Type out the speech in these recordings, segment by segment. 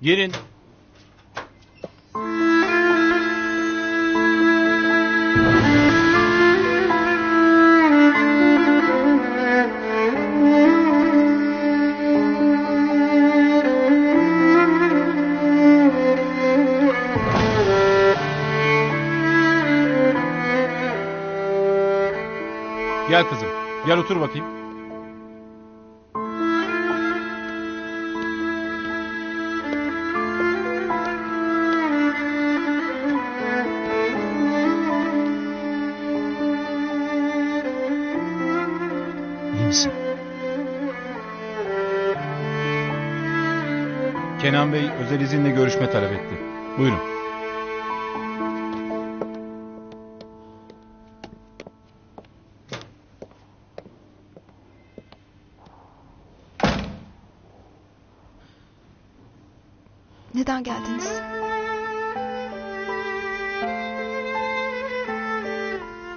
Girin. Gel kızım. Gel otur bakayım. İyi misin? Kenan Bey özel izinle görüşme talep etti. Buyurun. Neden geldiniz?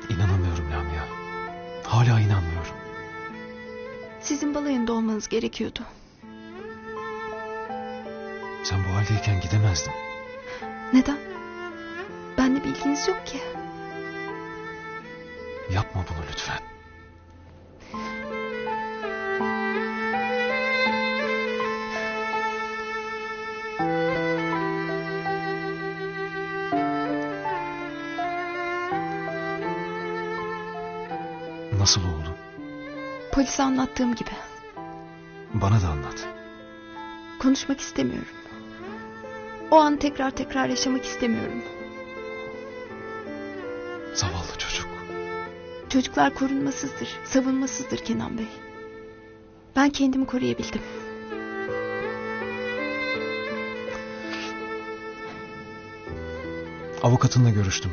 İnanamıyorum Lamia. Hala inanmıyorum. Sizin balayında olmanız gerekiyordu. Sen bu haldeyken gidemezdin. Neden? Benle bir ilginiz yok ki. Yapma bunu lütfen. Nasıl oldu? Polise anlattığım gibi. Bana da anlat. Konuşmak istemiyorum. O an tekrar tekrar yaşamak istemiyorum. Zavallı çocuk. Çocuklar korunmasızdır, savunmasızdır Kenan Bey. Ben kendimi koruyabildim. Avukatınla görüştüm.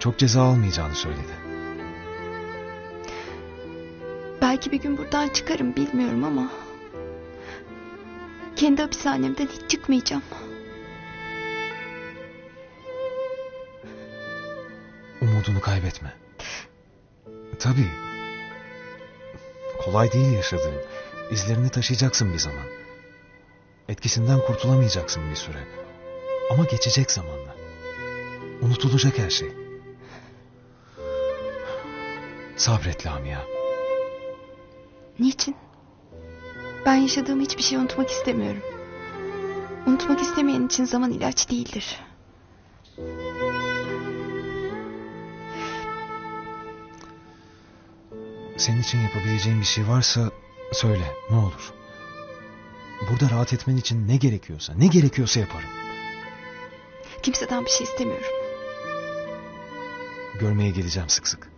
Çok ceza almayacağını söyledi. Belki bir gün buradan çıkarım bilmiyorum ama... Kendi hapishanemden hiç çıkmayacağım. Umudunu kaybetme. Tabii. Kolay değil yaşadığın. İzlerini taşıyacaksın bir zaman. Etkisinden kurtulamayacaksın bir süre. Ama geçecek zamanla. Unutulacak her şey. Sabret Lamia. Niçin? Ben yaşadığım hiçbir şey unutmak istemiyorum. Unutmak istemeyen için zaman ilaç değildir. Senin için yapabileceğim bir şey varsa söyle ne olur. Burada rahat etmen için ne gerekiyorsa, ne gerekiyorsa yaparım. Kimseden bir şey istemiyorum. Görmeye geleceğim sık sık.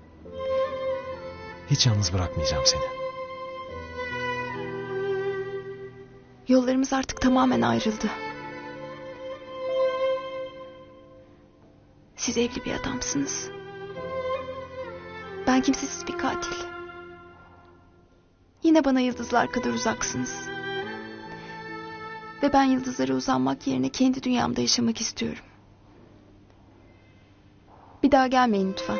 Hiç yalnız bırakmayacağım seni. Yollarımız artık tamamen ayrıldı. Siz evli bir adamsınız. Ben kimsesiz bir katil. Yine bana yıldızlar kadar uzaksınız. Ve ben yıldızlara uzanmak yerine kendi dünyamda yaşamak istiyorum. Bir daha gelmeyin lütfen.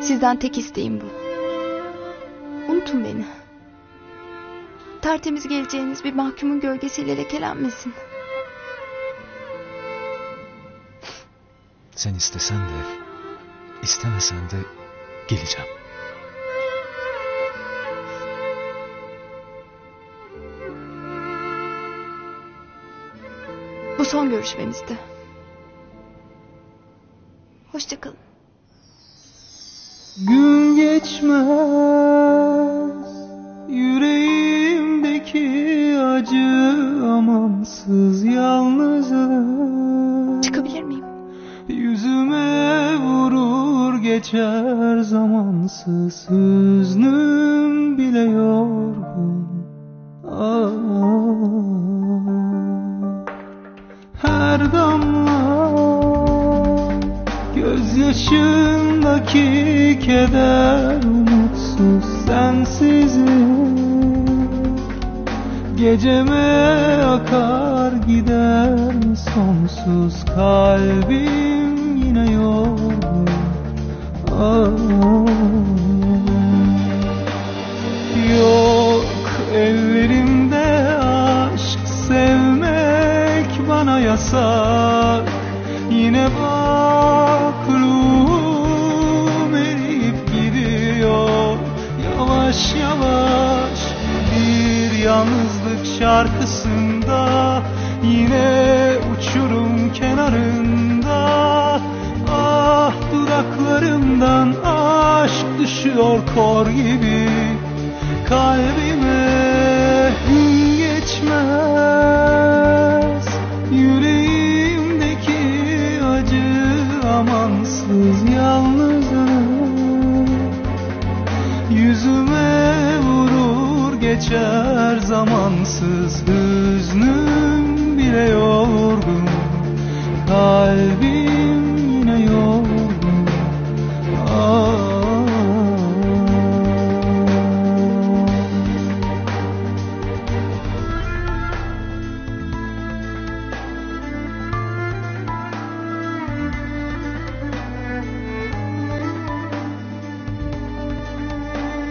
Sizden tek isteğim bu. Unutun beni. Tertemiz geleceğiniz bir mahkumun gölgesiyle lekelenmesin. Sen istesen de, istemesen de geleceğim. Bu son görüşmemizdi. Hoşçakalın. Gün geçmez acı amansız yalnızlık. Çıkabilir miyim? Yüzüme vurur geçer zamansız hüznüm bile yorgun. Ah, Her damla gözyaşındaki keder umutsuz sensizim Geceme akar gider sonsuz kalbim yine yorgun Ah. Şarkısında Yine uçurum kenarında. Ah dudaklarımdan aşk düşüyor kor gibi Kalbime geçer zamansız hüznüm